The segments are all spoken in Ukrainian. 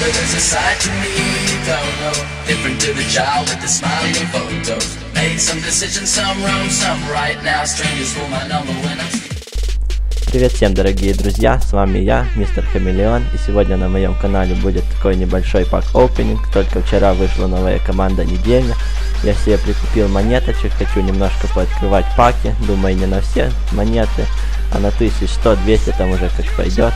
Father, there's a to me don't know. Different to the child with the smiling photos. Made some decisions, some wrong, some right. Now strangers for my number when I'm. Привет всем, дорогие друзья, с вами я, мистер Хамелеон, и сегодня на моем канале будет такой небольшой пак опенинг, только вчера вышла новая команда недельня, я себе прикупил монеточек, хочу немножко пооткрывать паки, думаю не на все монеты, а на 1100-200 там уже как пойдет.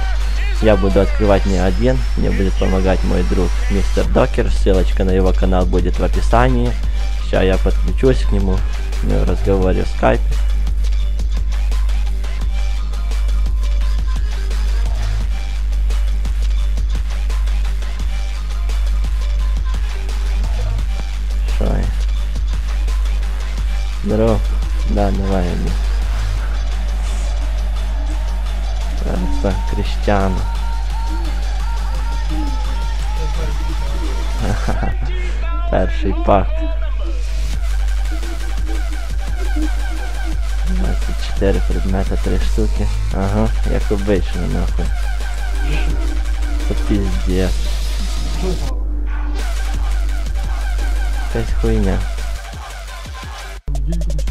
Я буду открывать не один, мне будет помогать мой друг мистер Докер, ссылочка на его канал будет в описании. Сейчас я подключусь к нему в разговоре в скайпе. Я? Здорово. Да, давай, Ани. Это Криштиану. Перший пак. 24 предмета, 3 штуки. Ага, як обично, нахуй. Це пиздец. Якась хуйня.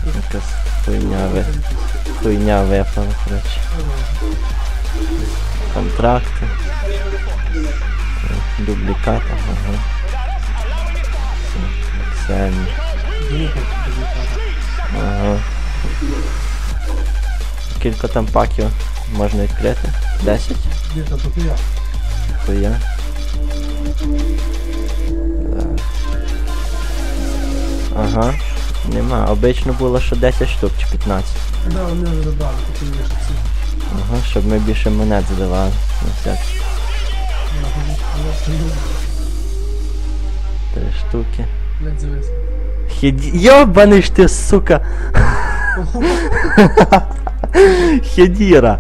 Якась хуйня ви. Хуйня випала, коротше. Контракти. Дубліката, ага. Excel. Ага. Кілька там паків можна відкрити? 10? Где-то дохуя. Хуя. Ага. Нема. Обично було, що 10 штук чи 15. Да, вони вже забрали, такі лише ці. Ага, щоб ми більше монет задавали. На всяк. Я ходю, я ходю, Три штуки. блядь, завис. Хеді... Йобаний ж ти, сука! Хедіра!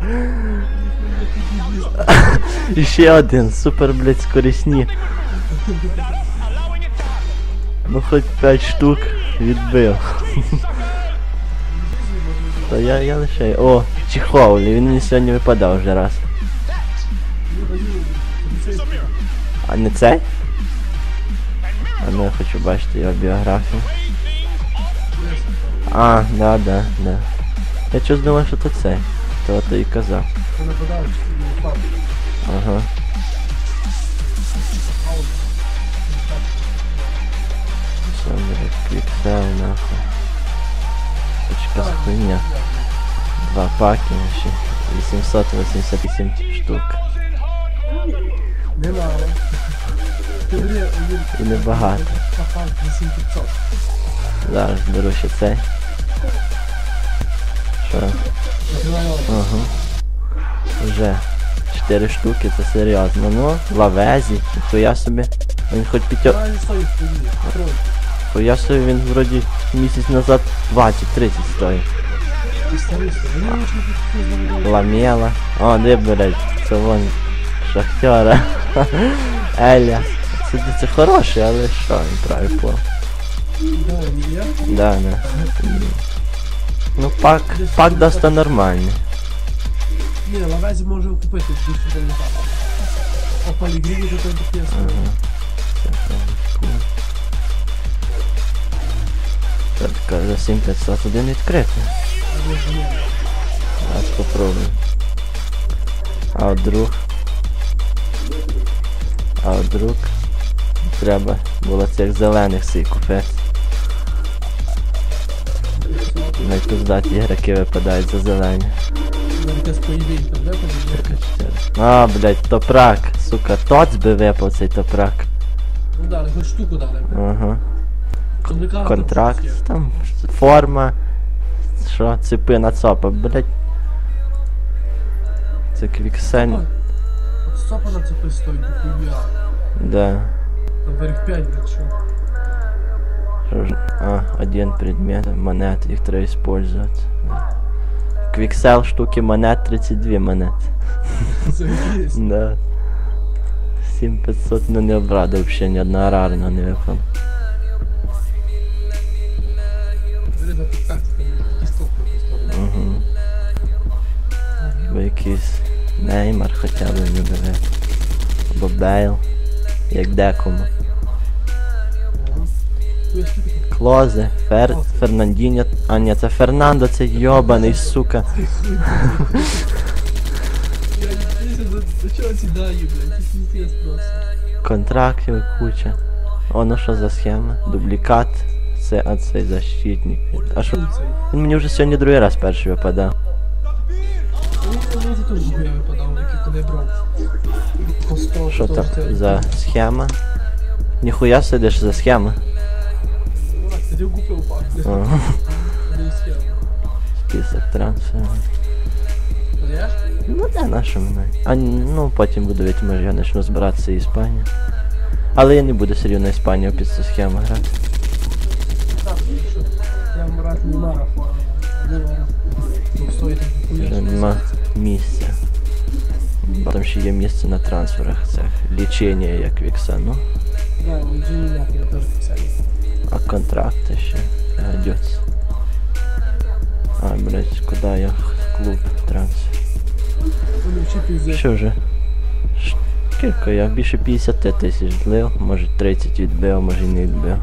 І ще один, супер, блядь, скорісні. Ну хоч 5 штук відбив. Та я, я лише. О, Чеховлі, він мені сьогодні випадав вже раз. А не цей? А ну я хочу бачити його біографію. А, да, да, да. Я щось думав, що то цей. То ти і казав. Ага. Що, блядь, нахуй. Почка з хуйня. Два паки ще. 888 штук. Не надо. Ти бери, один. І небагато. Папа, 8500. Зараз беру ще цей. Що? Ага. Вже 4 штуки, це серйозно. Ну, лавезі, ніхуя собі. Він хоч п'ятьо... Трой. Хуя собі він вроді місяць назад 20-30 стоїть. Ламела. О, де, блядь, це вон шахтера. Еля. Це, це хороший, але що, він правий плав. Да, не я. Да, да. Ну пак, пак доста нормальний. Ні, лавезі може купити, десь сюди не так. О, полігріві то той підписано. Ага. Це правда. Це така за 7500 один Зараз попробую. А от друг. А от друг. Треба було цих зелених сій купити. Найпиздаті ігроки випадають за зелені. А, блять, топрак. Сука, тоц би випав цей топрак. Ну дали, хоч штуку дали. Ага. Контракт, там форма. Що, цепи на цопа, блять. Це квіксель. От стопа на це стоїть, дохуя. Да. Там верх 5, блядь, що? Что же? А, один предмет, монет, их треба использовать. Да. Квиксел штуки монет 32 монет. Заебись. Да. 7500, ну не обрадує вообще ни одна рарна не випала. Бо якийсь Неймар хоча б бере. Або Бейл. як декому. Клозе, Фер... Фернандіньо. А ні, це Фернандо, це йобаний, сука. Контрактів куча. О, ну що за схема? Дублікат. Це, а цей защитник. А що? Він мені вже сьогодні другий раз перший випадав. Що то там за схема? Ніхуя сидиш за схема. Сидів купив пак. Не. Список трансферів. Ну да, наша мене. А ну потім буду ведь може я почну збиратися і Іспанія. Але я не буду все рівно Іспанію під цю схему грати. Я брат форму. Неймара. Ну, нема місця. Ще є місце на трансферах цих лічення як вікса, ну. Да, он же не я теж писали. А контракти ще пригодяться. А, блять, куди я в клуб трансфер? Що вже? Скільки я? Більше 50 тисяч злив, може 30 відбив, може не відбив.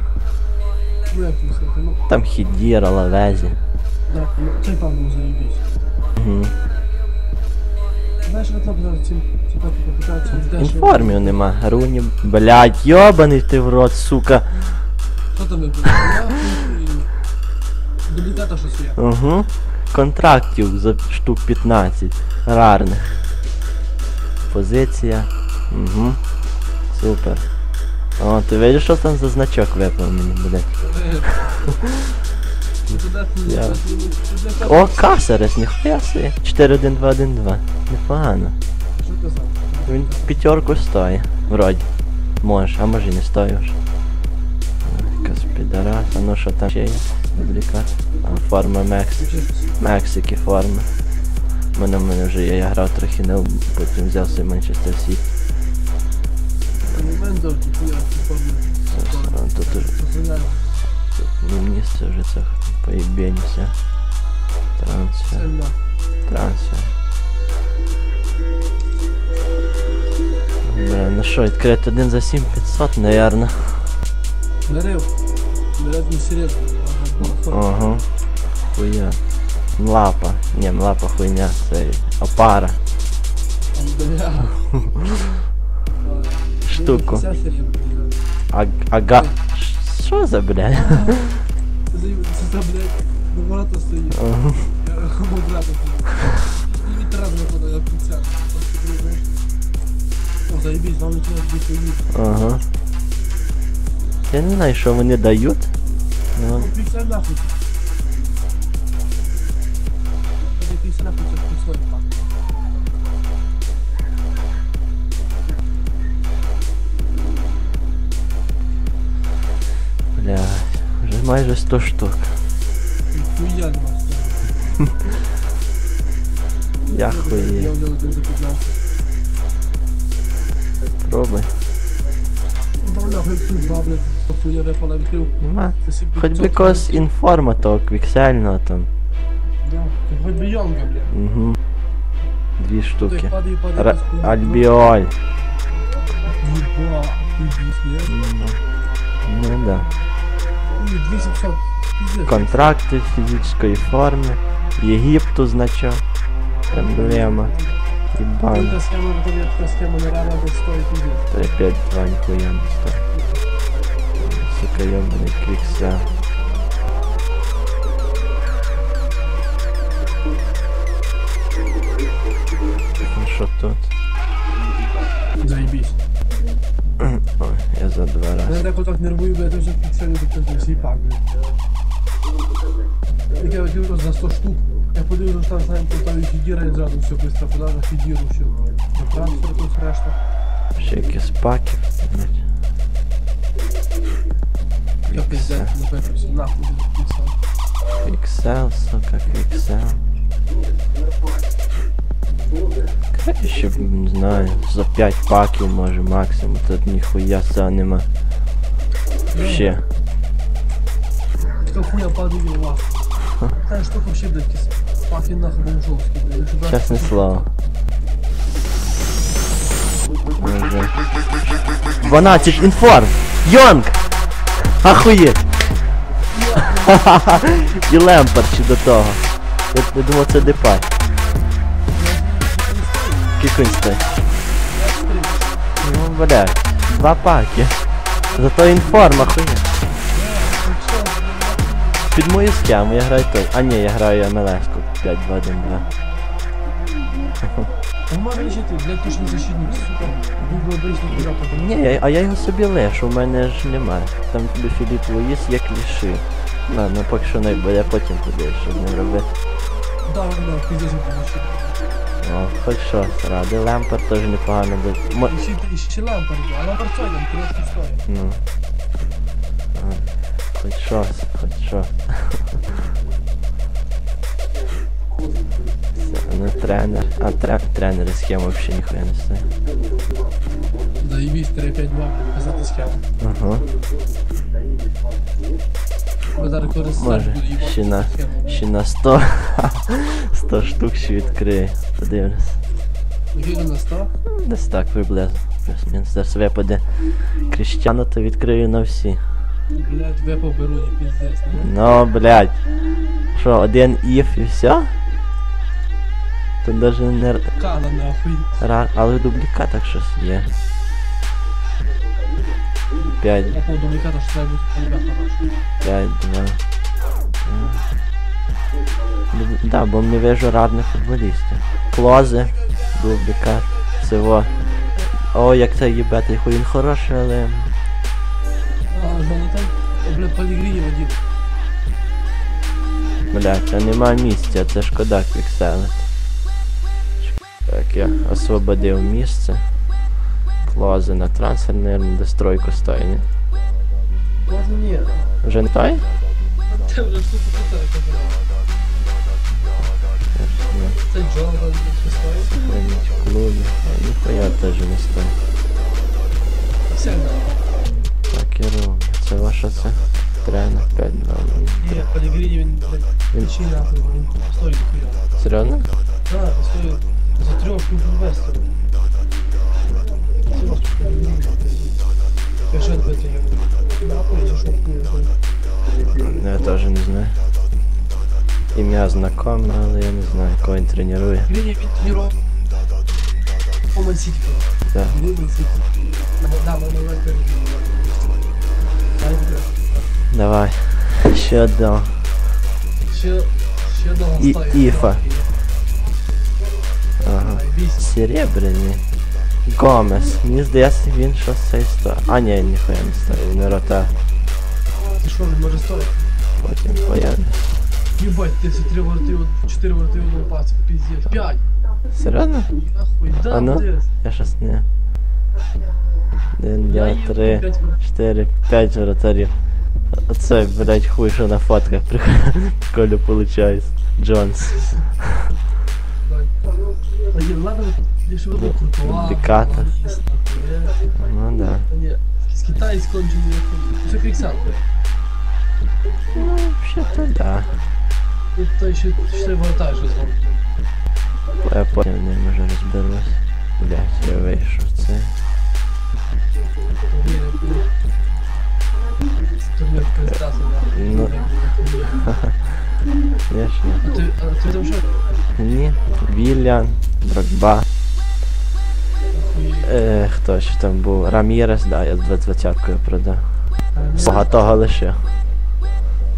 Ну, як ну, Там хідіра, лавезі. да, ну, цей пан був заєбісь. Угу. Знаєш, от там зараз дешево. Інформів нема. Руні, блять, йобаний ти в рот, сука. Що там. Дубліката щось є. Угу. Контрактів за штук 15. Рарних. Позиція. Угу. Супер. О, ти видиш, що там за значок випав мені, блять. Я- О, Касарес, ніхуя собі. 4-1-2-1-2. Непогано. Казав? Він п'ятерку стоїть. Вроді. Може, а може не вже. Якась. А ну що там ще є? Дублікат. А, форма Мекс. Мексики форма. У мене в мене вже є, я грав трохи не потім взяв собі Манчестер Сіті. А, Тут уже тут, ну, місце вже це поїбенься. Трансфер. Трансфер. Бля, ну що, відкрити один за 7500, наверно. Дарив не серйозно. Ага. Хуя. Млапа. Не, млапа хуйня, це опара. Бля. Штуку. Ага. Що за бля? Це за- блядь, до ворота стоїть. Я хому брата. І від раз виходить, я. Просто приймеш. О, заєбісь, вам нічого не стоїть. Ага. Я не знаю, що вони дають. Ну, Піксель нахуй. Це піксель нахуй, це піксель пак. блядь, вже майже 100 штук. Хуя нема стоїть. Я Я хує. взяв один за 15. Відкрив. Нема. Хоч би 500 якогось інформа того квіксельного там. Хоч би йонга, блядь. Угу. Дві штуки. хуй. Альбіоль. Ну да. Ой, 2700. Пиздец. Контракти фізичної форми. Єгипту значок. Емблема. Ібан. Та схема, то я така схема нереально десь стоїть пиздец. 3 5 2 ніхуя не стоїть. Сука, йобаний квіксел. Ну що тут? Заєбісь. Ой, я за два Я рази. так отак нервую, блядь, вже пікселі до того всі пак, блядь. Як я хотів за 100 штук, я подивився, що там знаємо, поставив фідіра і зразу все быстро подав на фідіру, все. На трансфер тут решта. Ще якісь паки. блядь. Я пиздец, напевно, нахуй піксел. Квіксел, сука, квіксел. Краще, б, не знаю, за 5 паків може максимум, тут ніхуя цього нема. Ще. Така хуя падає у вас. Та штука вообще, блядь, якісь Паки нахуй бомжовські, блядь. Брати Чесне слово. 12 інформ! Йонг! Ахуєть! І Лемпер ще до того. Я, я думав це Депай. Кікунь стой. Ну, блядь, два паки. Зато інформ, ахуєть. Під мою схему я граю той. А ні, я граю МЛС-ку 5-2-1-2. Ну може лишити, блядь, точно защитник, сука. Був би. Ні, а я його собі лишу, у мене ж немає. Там тобі Філіп Луїс як лішив. На, ну поки що не, бо я потім туди, щоб не робити. Да, да, пиздец, я защитник. О, хоч щось ради. Лемпер теж непогано буде. Мо... І ще, лампа, а стоїть, там трошки стоїть. Ну. А, Хоч щось, хоч щось. тренер. А тре... тренери схему взагалі ніхуя не стоїть. Заебись, 3-5-2, показати схему. Ага. Користуєтесь, Може, ще на, ще на 100, 100 штук ще відкриє. Подивлюсь. Вірю на 100. Десь так приблизно. Плюс-мінус. Зараз випаде Кріштяно, то відкрию на всі. Блядь, вепо беру, не пиздец. ну. Ну, блядь. Що, один іф і все? Тут даже не р- нахуй. ра... але в дублікатах щось є. 5, Я по дубликату, що треба бути хороший. 5, 2. Да, бо не вижу радних футболістів. Клози, дублікат, всього. О, як це їбати, хуй він хороший, але. А, Жонатан? О, блядь, Палігріні Вадим. Блять, а нема місця, це шкода квіксели. Так, я освободив місце. Клози на трансфер, наверное, до стройку стоїть, ні? Кожен ні. Вже не той? Це вже штука Це Джонатан, що стоїть. Клубі. А ніхуя теж не стоїть. Все, Так, і роблю. Це ваша це тренер 5 2 Ні, Палігріні він, блядь, Він- нахуй, він стоїть хуя. Серйозно? Да, стоїть за трьох інвесторів. Я ще это я. Нахуй, я шо хуй. Ну, Я теж не знаю. Ім'я знакоме, але я не знаю, кого він тренує. Гріні він тренував. По Мансіті. Так. Гріні Мансіті. Да, ми на вебері. Давай. Ще одного. Ще, ще одного І- стоїть. Іфа. Серебряний. Гомес. Мені здається, він щось цей стоїть. А ні, ніхуя не стоїть, не рота. Ти що, він може стоїть? Потім появлюсь. Єбать, ти всі три ворти, от- чотири ворти в одному паці. П'ять. Серйозно? Нахуй, да, А ну? Я щось не. Один, два, три, чотири, п'ять вратарів. Оце, блять, хуй, що на фотках прикольно получається. Джонс. Деката. Ну да. З Китаю скончений. Все Криксан. Ну, взагалі-то да. Тут то ще ще ворота, що зробив. Я потім не може розберусь. Блять, я вийшов це. Ну. Я ж А ти, а ти там що? не. Ні. Вільян, Охуєть. Е, хто ще там був? Рамірес, да, я 20-кою продав. Свого того лишив.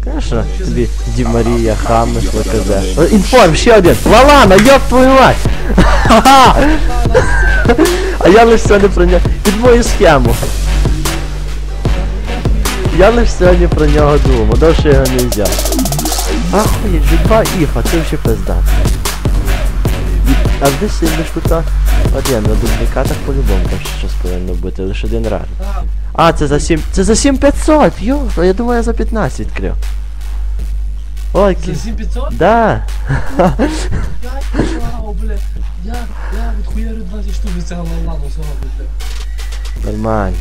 Конечно, тобі Ді Марія, Хамес, ВКЗ. Інформ, ще один! Лалана, ёб твою мать! А я лише сьогодні про нього. Під мою схему. Я лише сьогодні про нього думав, довше його не взяв. Ахуєть, два іфа, це вже пизда. А десь лиш тут один, на дублікатах по-любому там ще щось повинно бути, лише один раз. А, це за 7. Це за 7500! Йо, я думаю, я за 15 відкрив. Ой, за 7500? Да. Я вау, бля. Я, я відхуярю 20 штук від цього лану свого, бля. Нормально.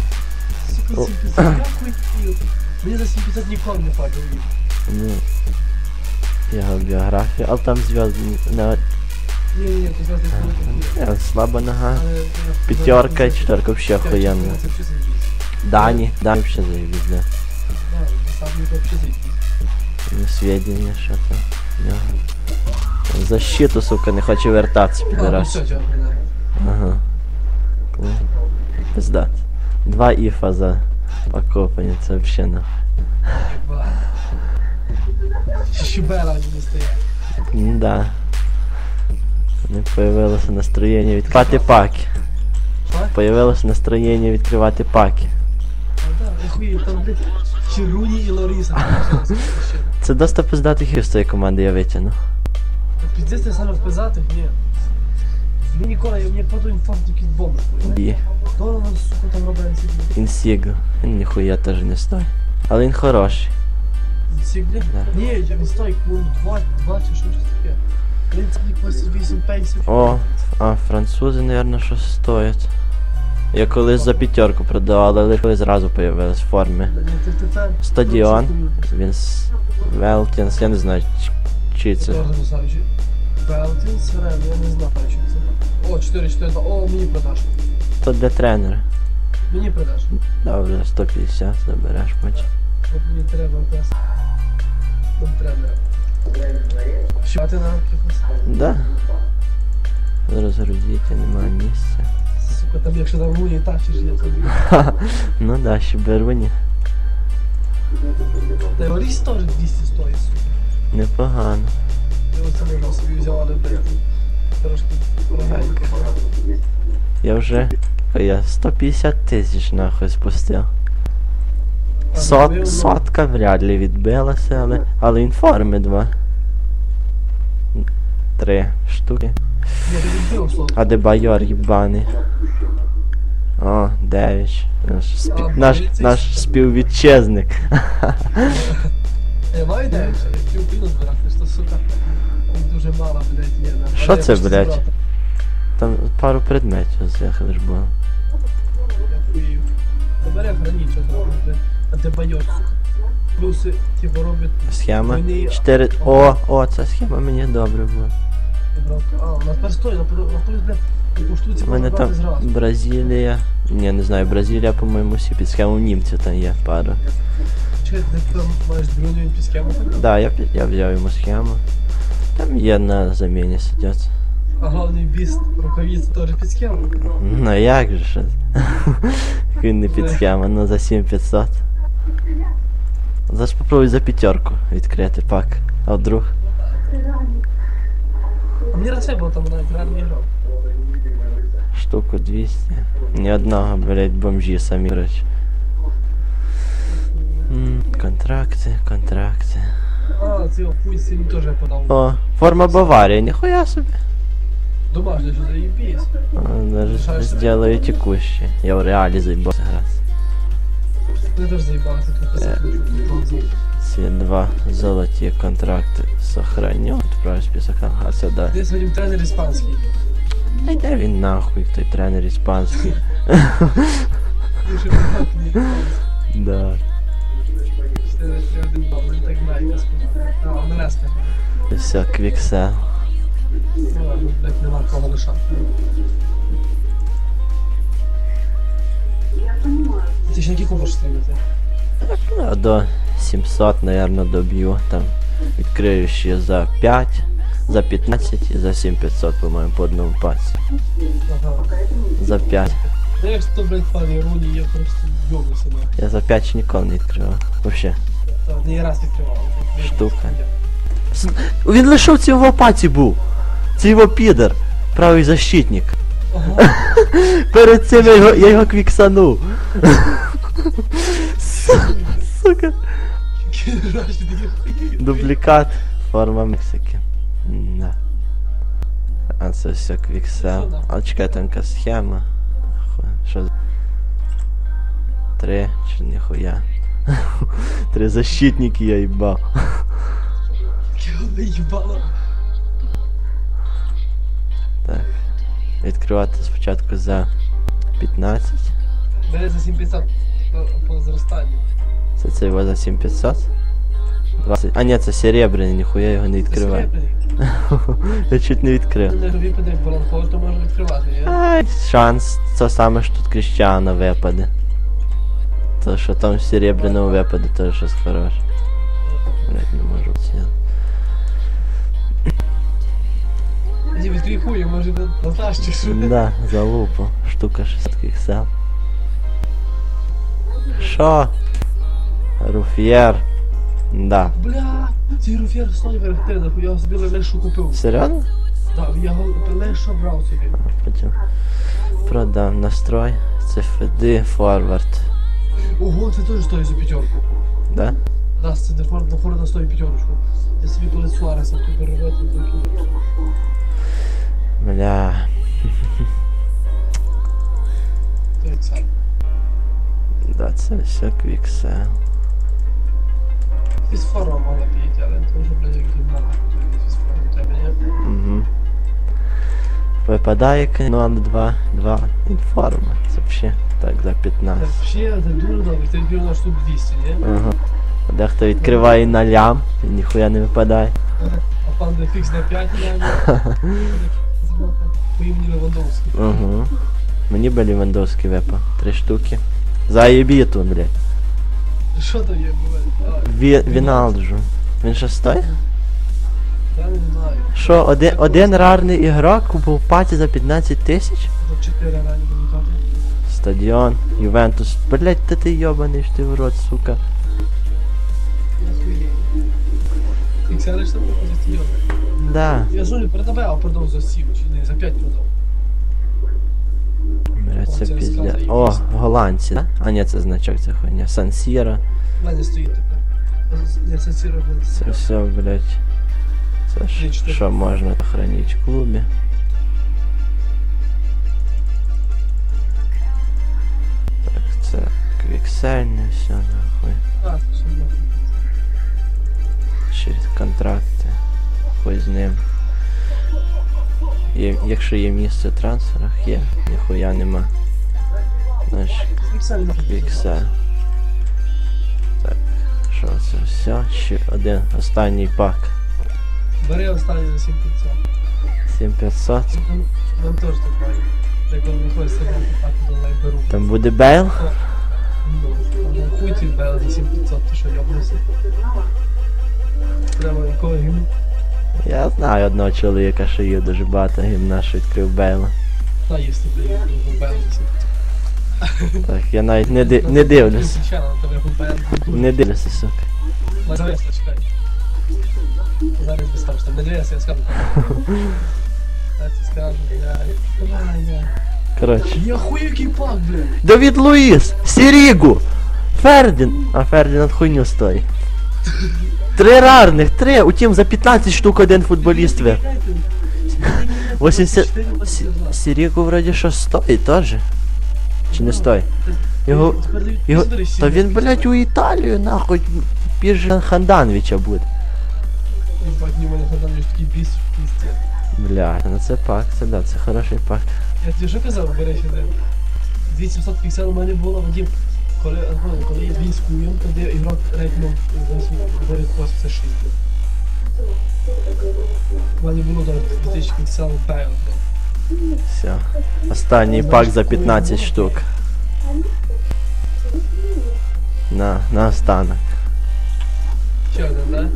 Сука, О. 7500, я хуй. Мені за 7500 ніколи не падав. Ну. Його біографія, але там зв'язки зараз не я, слаба нога. П'ятерка четверка вообще охуєнно. Це все заебись. Дані, Дані взагалі заїбіть, да. Да, сам не вообще заебись. Ну, сведения, в Защиту, сука, не хоче вертатися, А, ну да. Ага. Кло. Пиздат. Два іфа за покопання, це вообще на. Щебела не стоять. Да. Не появилося настроєння відкривати паки. Появилося настроєння відкривати паки. Чируні і Лариса. Це досить пиздатих гір з цієї команди я витягнув. Пиздец, ти саме впизатих? Ні. Мені ніколи, я мені паду інфаркт якийсь бомб. І То воно, сука, там робить сігли. Інсіго. Він ніхуя теж не стоїть. Але він хороший. Да. Ні, він стоїть, ну, два, два чи що ж таке. Він цілий 88 пейсів. О, а французи, наверное, щось стоять. Я колись за п'ятерку продавав, але коли зразу появилась в формі. Стадіон. Він Велтінс, я не знаю, чи, чи це. теж не знаю, чи... Велтін, Сирен, я не знаю, що це. О, 4, 4, о, мені продаш. То для тренера. Мені продаш. Добре, 150 забереш потім. От мені треба тест. Там тренера. Що ти на якихось? Да. Розгрузити, немає місця. Сука, там якщо там руні тащиш, я тобі. Ну да, ще беруні. Тероріст теж 200 стоїть, сука. Непогано. Я оце можна собі взяв, але, блядь, трошки рогенько. Я вже. Я 150 тисяч нахуй спустив. Сот, сотка вряд ли відбилася, але. Але інформи два. Три штуки. А де байор їбаний. О, дев'ять. Наш, спі... Наш, наш співвітчизник. Я маю що я хотів піну збирати, що, сука, дуже мало, блядь, є. Що це, блядь? Там пару предметів з'їхали ж було. Я хуїв. Добере храні, що блядь. А де байок. Плюси, типу, роблять Схема. 4. О, о, ця схема мені добре була. А, у нас тепер стоїть, на плюс, блядь, по штуці У мене там зразу. Бразилія. Ні, не знаю, Бразилія, по-моєму, всі під схему німці там є пара. Чекай, ти там маєш броню, він під схему так? Да, я, я взяв йому схему. Там є на заміні сидять. А головний біст, рукавиці теж під схему. Ну як же ж? Він не під схему, ну за 7500. Зараз попробуй за п'ятерку відкрити пак. А вдруг? А мені раз було там навіть реально не грав. Штуку 200. Ні одного, блять, бомжі самі. М, Контракти, контракти. А, цей опусть він теж подав. О, форма Баварії, ніхуя собі. Домашній, що заєбісь. А, Даже сделаю текущий. Я в реалі заебался грати. Я теж заїбався, тут. Ці два золоті контракти сохраню. Отправлю список ага, сюди. Десь сьогодні тренер іспанський. Та йде він нахуй, той тренер іспанський. Не Да. 4 3 1 2 він так грає, я сказав. А, он раз так. Все, квіксе. Ну ладно, блядь, нема кого лишати. Ти ще на який хочеш стрімити? Ну, до 700, наверное, доб'ю. Там відкрию ще за 5, за 15 і за 7500, по-моєму, по одному паці. Ага. За 5. Ну як то, блядь, пані Руні, я просто йобнуся нахуй. Я за 5 ще ніколи не відкривав. Вообще. Та, Не раз відкривав. Штука. Він лише в цій його паці був. Це його підер. Правий защитник. Перед цим я його, я його квіксанув. Сука. Дублікат. Форма Мексики. Да. А це все квіксел. А чекай, там якась схема. Що? за- Три, чи ніхуя. Три защитники я їбав. Яке їбало. Так. Відкривати спочатку за 15. Бери за 7500 по- по зростанню. Це це його за 7500. 20. А ні, це серебряний, ніхуя його не відкриваю. Я чуть не відкрив. Не випаде як баланхол, то можна відкривати, ні? Ай, шанс, це саме, що тут Кріщано випаде. То, що там в серебряному випаде, то щось хороше. Блять, не можу ціяти. Іди відкрий хуй, може на що? Да, залупу. Штука 60 іксел. Шо? Руф'єр. Да. Бля, цей руфєр снайпер, ти нахуй, я собі легшу купив. Серйозно? Так, я його легшу брав собі. Потім продам настрой. CFD форвард. Ого, це теж стоїть за п'ятерку. Да? Да, це де Форд, Форда стоїть п'ятерочку. Я собі коли Суареса хотів переробити. Бля. Це. Да, це все квіксел. Фісфора могла піти, але це вже, блядь, як гімна, фісфора у тебе? Угу. Випадає канон 2, 2 інформа. Це взагалі так за Це 15. взагалі, це дуже добре, ти відкрив на штук 200, ні? Ага. А Дехто відкриває на лям і ніхуя не випадає. А пан де фікс на 5, не По імені Левандовський. Угу. Мені би Лівандовський випав. Три штуки. Заєбіту, блядь. Що там є, буває? Віналджу. Він ще стоїть? Я не знаю. Що, один, один рарний ігрок купив паті за 15 тисяч? За 4 рані коментати. Стадіон, Ювентус. Блять, та ти йобаний ж ти в рот, сука. Я хуєю. Іксели ж там позиції Да. Я зоні продав, а продав за 7, чи не, за 5 продав. Блять, О, це це пізня. сказали, О, якісь. голландці, да? А ні, це значок, це хуйня. Сан-Сіро. У мене стоїть тепер. Я сенсірую, блядь. Це все, блять. Це ж, Ні, чотири. що можна хранити в клубі. Так, це квіксельне, все нахуй. А, все, нахуй. Чи контракти. Хуй з ним. Є, якщо є місце в трансферах, є, ніхуя нема. Знаєш, Іксель Так, що це все? Ще один останній пак. Бери останній за 7500. 7500. Нам теж так має. Я коли виходить себе, так долай беру. Там буде Бейл? Ну, хуй ти бел за 7500, ти що йобнувся? Треба якого гімну? Я знаю одного чоловіка, що є дуже багато гімна, що відкрив Бейла. Та їсти, 7500. Так, я навіть не, ди- не тебе губен. Не дивлюся, сука. Зараз чекай. Зараз там не дивися, я скажу. Я це скажу, блядь. Коротше. Я хуй який пак, блядь. Давід Луїс! Сірігу! Фердін! А Фердінанд хуйню стоїть. Три рарних, три! Утім, за 15 штук один футболіст ви. 80... Сі- Сірігу вроді що стоїть теж? Чи не стоїть? Його... Його... Та він, блядь, у Італію, нахуй, пірже Хандановича буде. Ебать. Бля, ну це пак, це да, це хороший пак. Я тобі що казав, бери сюди. 2700 піксел у мене було, Вадим, коли, ну, коли я війську їм, тоді ігрок рейтинг говорить 86. У мене було до 2000 піксел. Все. Останній пак за 15 штук. На, на останок. Ще один, да?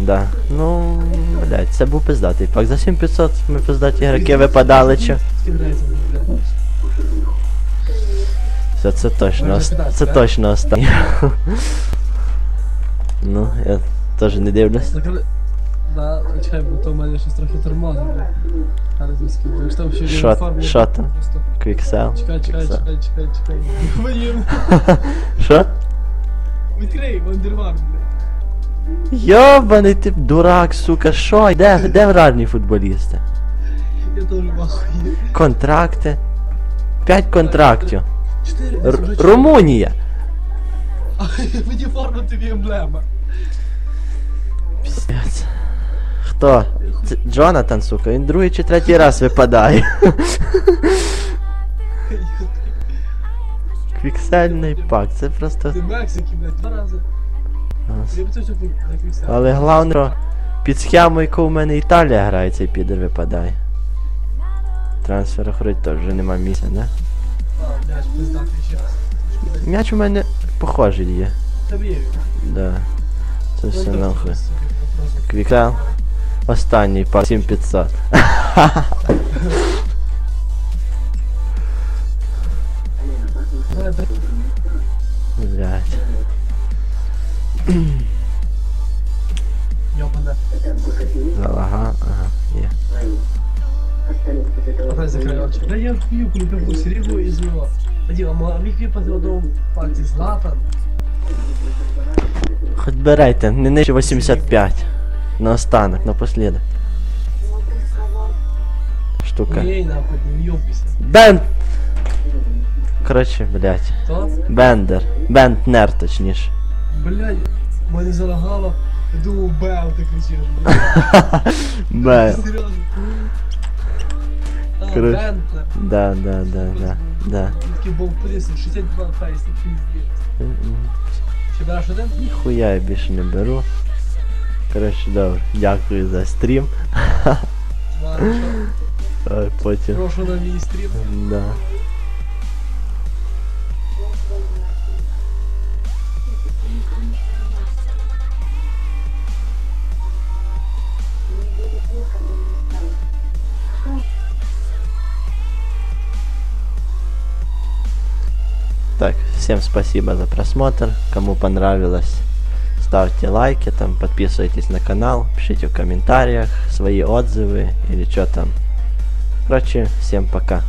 Да. Ну, блядь, це був пиздатий pack. За 7500 ми пиздаті ігроки випадали чи. Блядь. Все, це точно. Може, ос- 15, Це точно останній. Ну, я теж не дивлюсь. Ну. Да, чекай, бо то в мене щось трохи тормозить, якщо там ще Що- інформи, там? quick sell. Чекай, чекай, чекай, чекай, чекай. Вадим, Що? відкрий, Вандервар, блядь. Йобаний ти дурак, сука, що? Де, де вражні футболісти? Я теж махую. Контракти. П'ять контрактів. Р- Румунія. Мені форма тобі емблема. Піздець. Хто? Це Джонатан, сука, він другий чи третій раз випадає. Квіксельний пак, це просто. Ти Мексики, блядь, два рази. Я б це все на фіксав. Але головне, що під схему, яку в мене Італія грає, цей підер випадає. В трансферах вроді теж вже нема місця, да? М'яч у мене похожий є. Да. Це все нахуй. Квікал. Останній пак 7500. Да я полюбив у срібло і зло. Тоді, а міг випати в одному Златан. Хоть берете, не нижче 85. На останок, напослідок. Штука. Ей, нахуй, не вйобуйся. Бенд! Коротше, блять. То? Бендер. Бенднер, точніше. Блядь, мене залагало. Я думав, бев, ти кричиш. Бе. Серйозно. А, Коротше. Бентнер. Да, да, да, да, да. Такий був поліс, 62 фейс, ти піздець. Чи береш один? Ніхуя я більше не беру. Коротше, добре. Дякую за стрім. Ладно, що? Ой, потім. Прошу на мій стрім. Да. Всем спасибо за просмотр. Кому понравилось, ставьте лайки, там подписывайтесь на канал, пишите в комментариях свои отзывы или что там. Короче, всем пока.